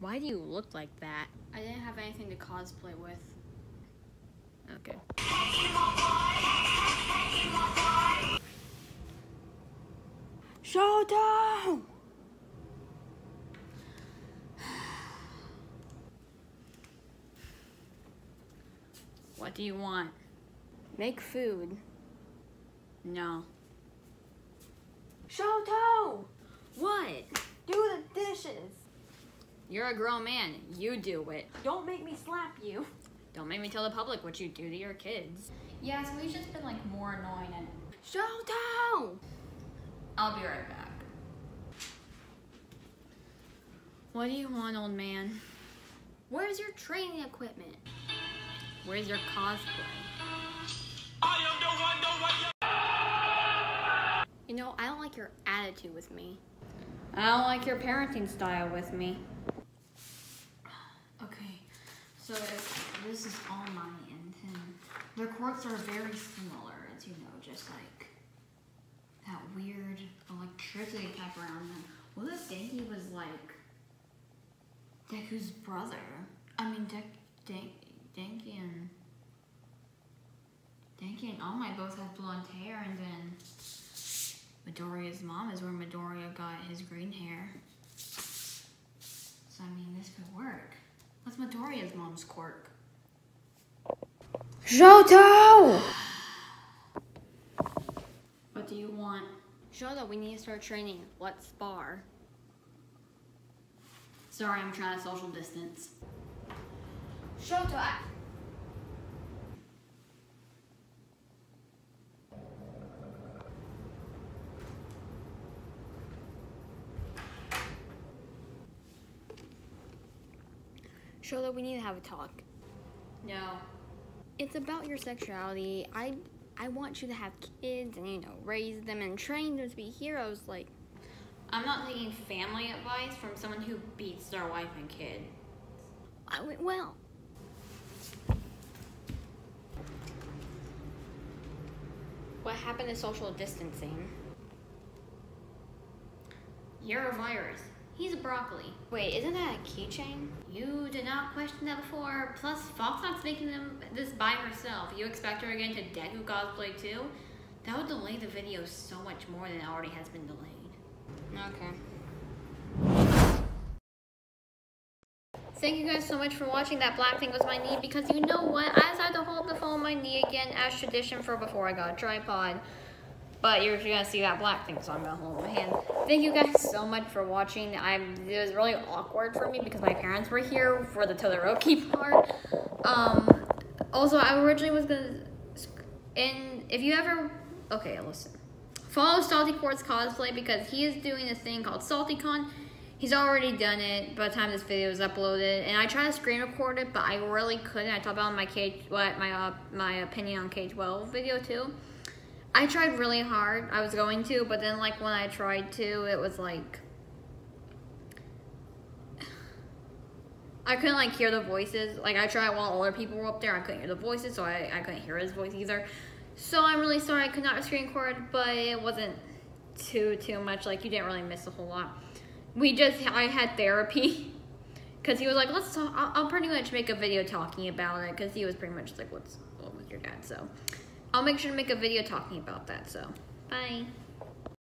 Why do you look like that? I didn't have anything to cosplay with. Okay. Showdown! What do you want? Make food. No. Shoto! What? Do the dishes. You're a grown man. You do it. Don't make me slap you. Don't make me tell the public what you do to your kids. Yeah, so we've just been like more annoying and Shoto! I'll be right back. What do you want, old man? Where's your training equipment? Where's your cosplay? You know, I don't like your attitude with me. I don't like your parenting style with me. Okay, so this is all my end, and their quirks are very similar. as you know, just like that weird electricity type around them. What if Denki was like Deku's brother? I mean, Dek, Denk, Denki and Denki and All both have blonde hair, and then Midoriya's mom is where Midoriya got his green hair. So I mean, this could work. What's Midoriya's mom's quirk? Shoto! What do you want? Shoto, we need to start training. Let's spar. Sorry, I'm trying to social distance. Shoto, I... Shoto, we need to have a talk. No. It's about your sexuality. I I want you to have kids and you know raise them and train them to be heroes. Like I'm not taking family advice from someone who beats their wife and kid. I went well. What happened to social distancing? You're a virus. He's a broccoli. Wait, isn't that a keychain? You did not question that before. Plus, Foxnot's making them this by herself. You expect her again to Deku cosplay too? That would delay the video so much more than it already has been delayed. Okay. Thank you guys so much for watching. That black thing was my knee because you know what? I decided to hold the phone on my knee again as tradition for before I got a tripod. But you're gonna see that black thing, so I'm gonna hold my hand. Thank you guys so much for watching. I'm it was really awkward for me because my parents were here for the Todoroki part. Um, also, I originally was gonna, and if you ever, okay, listen. Follow Salty Quartz cosplay because he is doing a thing called SaltyCon. He's already done it by the time this video is uploaded, and I tried to screen record it, but I really couldn't. I talked about my cage, what my uh, my opinion on K12 video too. I tried really hard. I was going to, but then like when I tried to, it was like I couldn't like hear the voices. Like I tried while other people were up there, I couldn't hear the voices, so I, I couldn't hear his voice either. So I'm really sorry I could not screen record, but it wasn't too too much. Like you didn't really miss a whole lot. We just I had therapy because he was like, let's talk. I'll, I'll pretty much make a video talking about it because he was pretty much like, what's what was your dad? So I'll make sure to make a video talking about that. So bye.